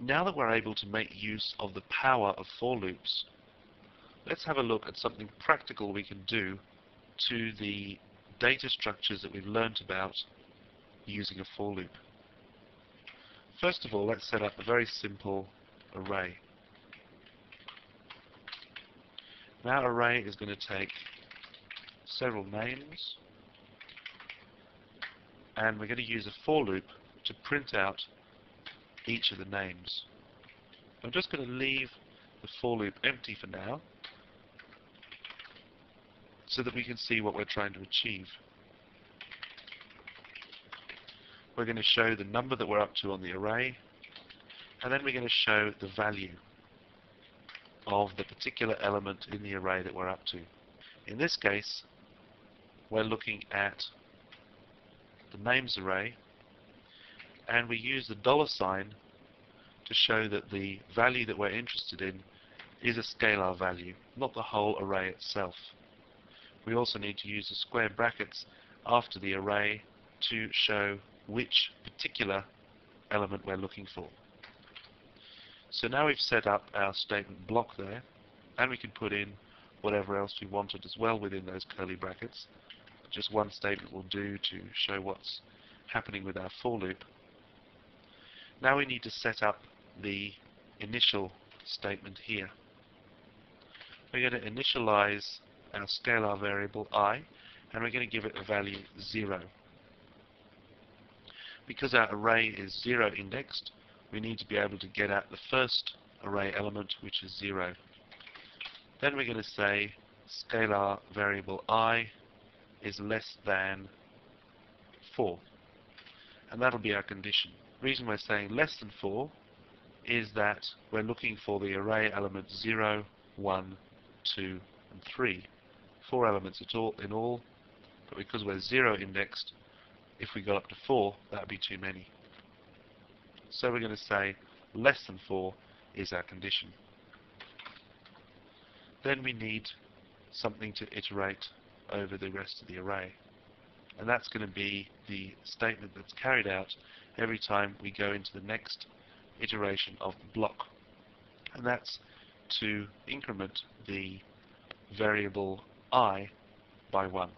Now that we're able to make use of the power of for loops, let's have a look at something practical we can do to the data structures that we've learnt about using a for loop. First of all, let's set up a very simple array. Now array is going to take several names and we're going to use a for loop to print out each of the names. I'm just going to leave the for loop empty for now so that we can see what we're trying to achieve. We're going to show the number that we're up to on the array and then we're going to show the value of the particular element in the array that we're up to. In this case, we're looking at the names array and we use the dollar sign to show that the value that we're interested in is a scalar value, not the whole array itself. We also need to use the square brackets after the array to show which particular element we're looking for. So now we've set up our statement block there, and we can put in whatever else we wanted as well within those curly brackets. Just one statement will do to show what's happening with our for loop. Now we need to set up the initial statement here. We're going to initialize our scalar variable i, and we're going to give it a value 0. Because our array is 0 indexed, we need to be able to get at the first array element, which is 0. Then we're going to say scalar variable i is less than 4. And that'll be our condition. The reason we're saying less than 4 is that we're looking for the array elements 0, 1, 2, and 3. Four elements at all, in all, but because we're 0 indexed, if we got up to 4, that would be too many. So we're going to say less than 4 is our condition. Then we need something to iterate over the rest of the array. And that's going to be the statement that's carried out every time we go into the next iteration of the block. And that's to increment the variable i by 1.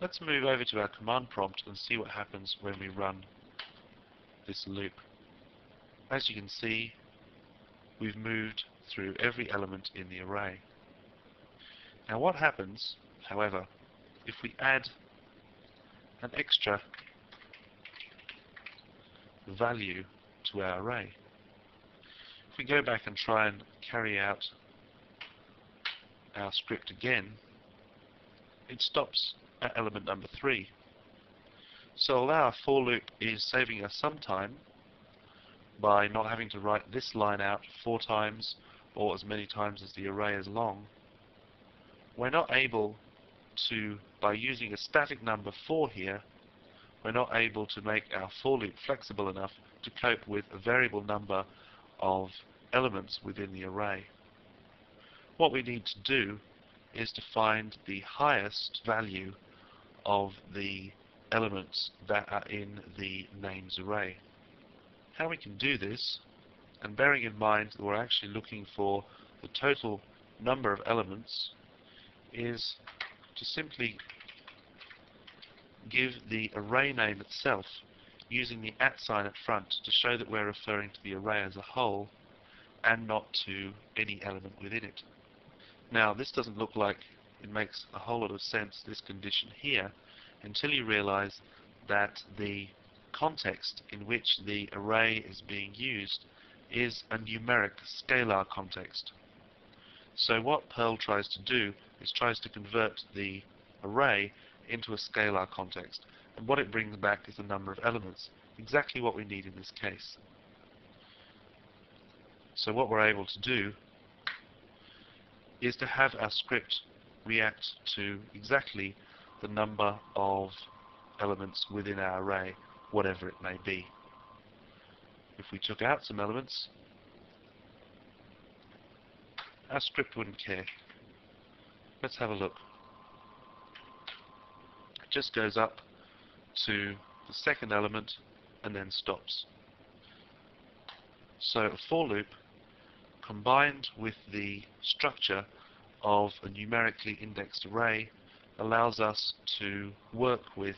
Let's move over to our command prompt and see what happens when we run this loop. As you can see, we've moved through every element in the array. Now what happens, however, if we add an extra value to our array? If we go back and try and carry out our script again, it stops at element number 3. So although our for loop is saving us some time by not having to write this line out four times or as many times as the array is long, we're not able to, by using a static number 4 here, we're not able to make our for loop flexible enough to cope with a variable number of elements within the array. What we need to do is to find the highest value of the elements that are in the names array. How we can do this, and bearing in mind that we're actually looking for the total number of elements, is to simply give the array name itself using the at sign at front to show that we're referring to the array as a whole and not to any element within it. Now this doesn't look like it makes a whole lot of sense, this condition here, until you realize that the context in which the array is being used is a numeric scalar context. So what Perl tries to do is tries to convert the array into a scalar context. And what it brings back is the number of elements, exactly what we need in this case. So what we're able to do is to have our script react to exactly the number of elements within our array, whatever it may be. If we took out some elements, our script wouldn't care. Let's have a look. It just goes up to the second element and then stops. So a for loop combined with the structure of a numerically indexed array allows us to work with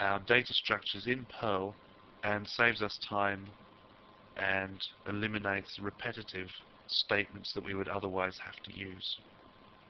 our data structures in Perl and saves us time and eliminates repetitive statements that we would otherwise have to use.